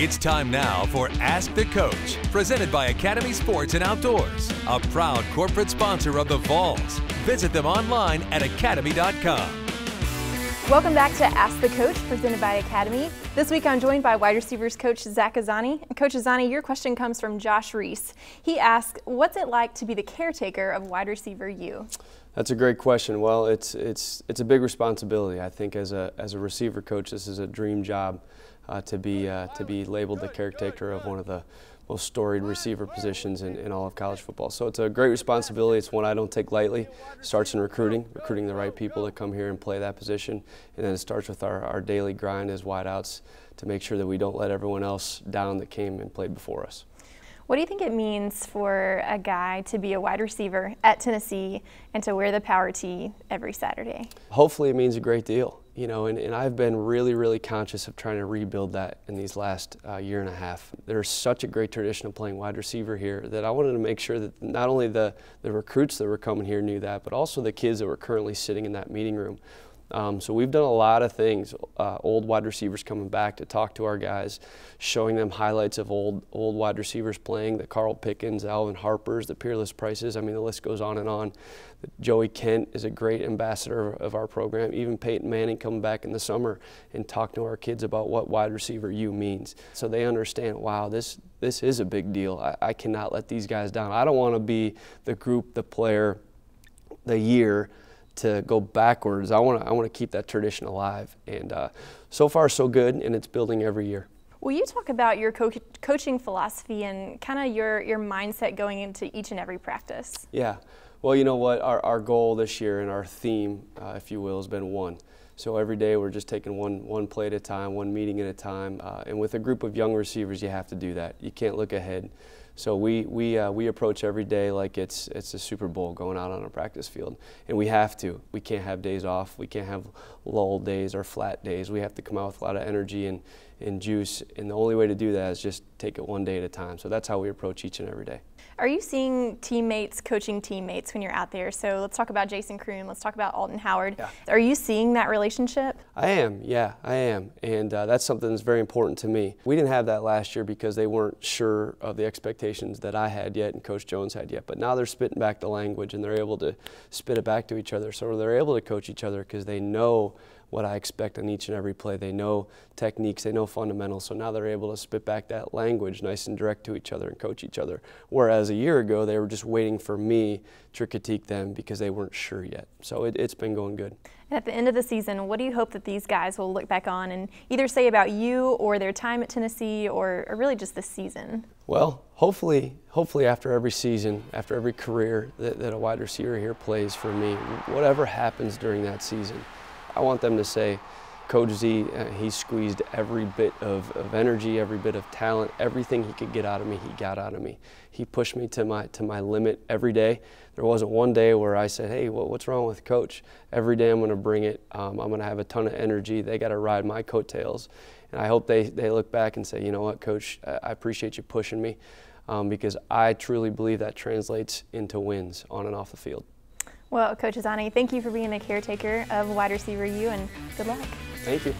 It's time now for Ask the Coach, presented by Academy Sports and Outdoors, a proud corporate sponsor of the Vols. Visit them online at academy.com. Welcome back to Ask the Coach, presented by Academy. This week I'm joined by wide receivers coach Zach Azzanni. Coach Azzanni, your question comes from Josh Reese. He asks, what's it like to be the caretaker of wide receiver U? That's a great question. Well, it's, it's, it's a big responsibility. I think as a, as a receiver coach, this is a dream job uh, to, be, uh, to be labeled the caretaker of one of the most storied receiver positions in, in all of college football. So it's a great responsibility. It's one I don't take lightly. It starts in recruiting, recruiting the right people to come here and play that position. And then it starts with our, our daily grind as wideouts to make sure that we don't let everyone else down that came and played before us. What do you think it means for a guy to be a wide receiver at Tennessee and to wear the Power T every Saturday? Hopefully, it means a great deal. You know, and, and I've been really, really conscious of trying to rebuild that in these last uh, year and a half. There's such a great tradition of playing wide receiver here that I wanted to make sure that not only the, the recruits that were coming here knew that, but also the kids that were currently sitting in that meeting room um, so we've done a lot of things. Uh, old wide receivers coming back to talk to our guys, showing them highlights of old old wide receivers playing. The Carl Pickens, Alvin Harper's, the Peerless Prices. I mean, the list goes on and on. Joey Kent is a great ambassador of our program. Even Peyton Manning coming back in the summer and talking to our kids about what wide receiver U means, so they understand. Wow, this this is a big deal. I, I cannot let these guys down. I don't want to be the group, the player, the year to go backwards. I want to I want to keep that tradition alive, and uh, so far so good, and it's building every year. Will you talk about your co coaching philosophy and kind of your your mindset going into each and every practice? Yeah, well, you know what, our our goal this year and our theme, uh, if you will, has been one. So every day we're just taking one one play at a time, one meeting at a time, uh, and with a group of young receivers, you have to do that. You can't look ahead. So we we uh, we approach every day like it's it's a Super Bowl going out on a practice field, and we have to. We can't have days off. We can't have lull days or flat days. We have to come out with a lot of energy and and juice, and the only way to do that is just take it one day at a time. So that's how we approach each and every day. Are you seeing teammates coaching teammates when you're out there? So let's talk about Jason Croom. Let's talk about Alton Howard. Yeah. Are you seeing that relationship? I am, yeah, I am. And uh, that's something that's very important to me. We didn't have that last year because they weren't sure of the expectations that I had yet and Coach Jones had yet. But now they're spitting back the language and they're able to spit it back to each other. So they're able to coach each other because they know what I expect on each and every play. They know techniques, they know fundamentals, so now they're able to spit back that language nice and direct to each other and coach each other. Whereas a year ago, they were just waiting for me to critique them because they weren't sure yet. So it, has been going good. And at the end of the season, what do you hope that these guys will look back on and either say about you or their time at Tennessee or, or really just this season? Well, hopefully, hopefully after every season, after every career that, that a wide receiver here plays for me, whatever happens during that season, I want them to say, Coach Z, uh, he squeezed every bit of, of energy, every bit of talent, everything he could get out of me, he got out of me. He pushed me to my, to my limit every day. There wasn't one day where I said, hey, what, what's wrong with coach? Every day I'm going to bring it. Um, I'm going to have a ton of energy. They got to ride my coattails. And I hope they, they look back and say, you know what, coach, I appreciate you pushing me um, because I truly believe that translates into wins on and off the field. Well, Coach Azzanni, thank you for being the caretaker of wide receiver U, and good luck. Thank you.